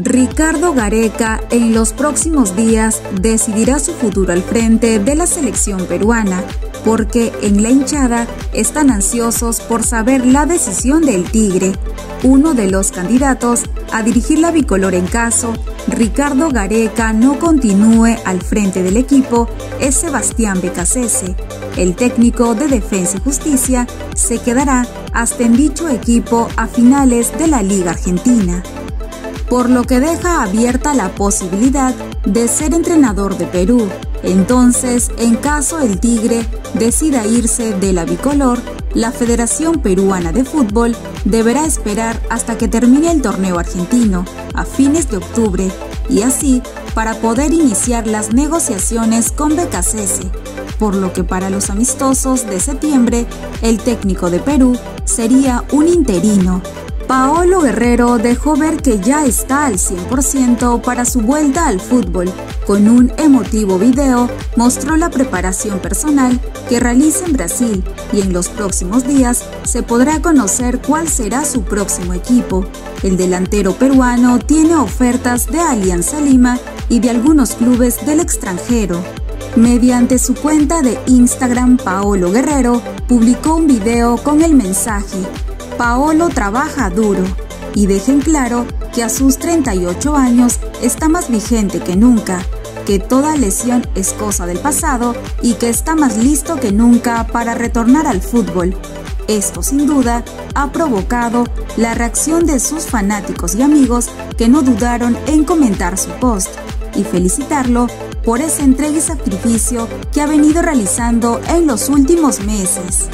Ricardo Gareca en los próximos días decidirá su futuro al frente de la selección peruana, porque en la hinchada están ansiosos por saber la decisión del Tigre, uno de los candidatos a dirigir la bicolor en caso Ricardo Gareca no continúe al frente del equipo es Sebastián Becasese. El técnico de Defensa y Justicia se quedará hasta en dicho equipo a finales de la Liga Argentina por lo que deja abierta la posibilidad de ser entrenador de Perú. Entonces, en caso el Tigre decida irse de la bicolor, la Federación Peruana de Fútbol deberá esperar hasta que termine el torneo argentino, a fines de octubre, y así para poder iniciar las negociaciones con Becasese, por lo que para los amistosos de septiembre, el técnico de Perú sería un interino Paolo Guerrero dejó ver que ya está al 100% para su vuelta al fútbol. Con un emotivo video mostró la preparación personal que realiza en Brasil y en los próximos días se podrá conocer cuál será su próximo equipo. El delantero peruano tiene ofertas de Alianza Lima y de algunos clubes del extranjero. Mediante su cuenta de Instagram, Paolo Guerrero publicó un video con el mensaje Paolo trabaja duro y dejen claro que a sus 38 años está más vigente que nunca, que toda lesión es cosa del pasado y que está más listo que nunca para retornar al fútbol. Esto sin duda ha provocado la reacción de sus fanáticos y amigos que no dudaron en comentar su post y felicitarlo por ese entrega y sacrificio que ha venido realizando en los últimos meses.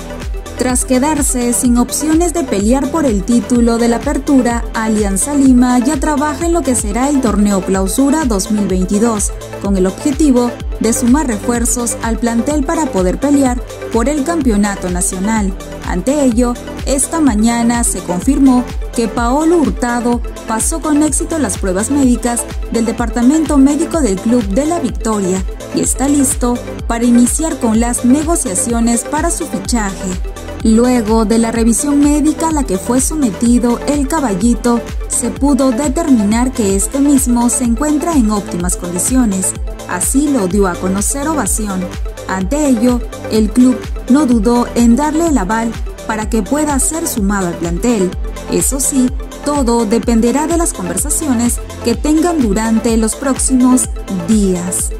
Tras quedarse sin opciones de pelear por el título de la apertura, Alianza Lima ya trabaja en lo que será el torneo clausura 2022, con el objetivo de sumar refuerzos al plantel para poder pelear por el campeonato nacional. Ante ello, esta mañana se confirmó que Paolo Hurtado pasó con éxito las pruebas médicas del Departamento Médico del Club de la Victoria y está listo para iniciar con las negociaciones para su fichaje. Luego de la revisión médica a la que fue sometido el caballito, se pudo determinar que este mismo se encuentra en óptimas condiciones. Así lo dio a conocer Ovación. Ante ello, el club no dudó en darle el aval para que pueda ser sumado al plantel. Eso sí, todo dependerá de las conversaciones que tengan durante los próximos días.